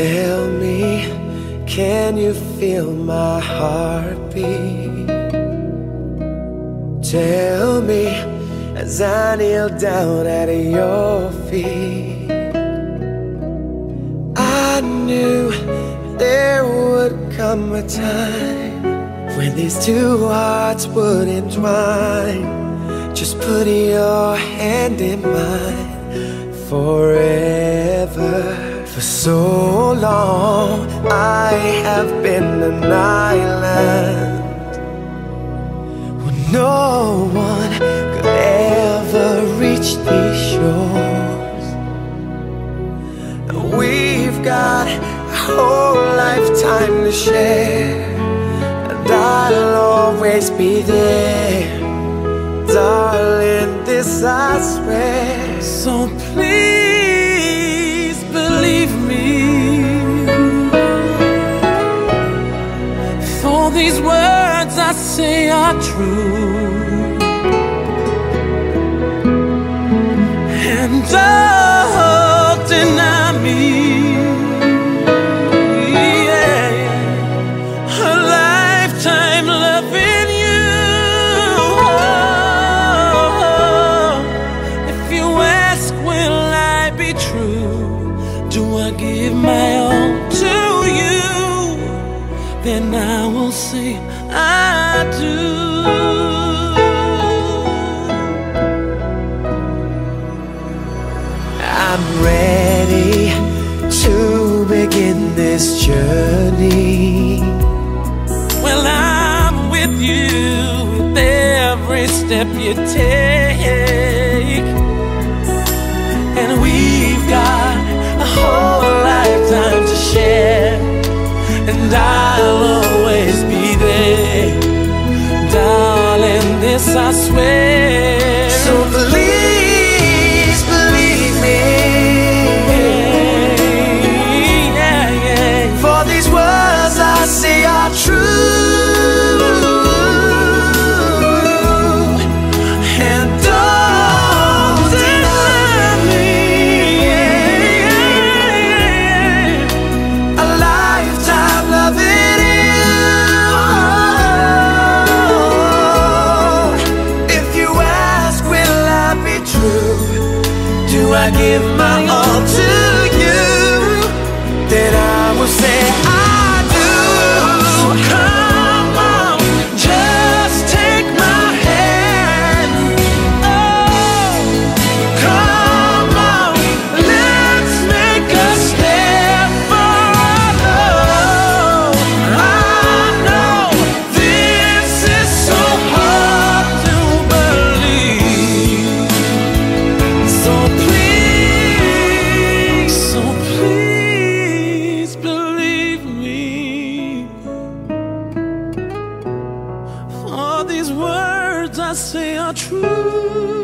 Tell me, can you feel my heartbeat? Tell me as I kneel down at your feet. I knew there would come a time when these two hearts would entwine. Just put your hand in mine forever. For so long, I have been an island where no one could ever reach these shores. We've got a whole lifetime to share, and I'll always be there, darling. This I swear. So please For these words I say are true. And don't Then I will say I do. I'm ready to begin this journey. Well, I'm with you with every step you take. And we've got a whole. And I'll always be there. Darling, this I swear. I give my all to you? Then I will say I say are true.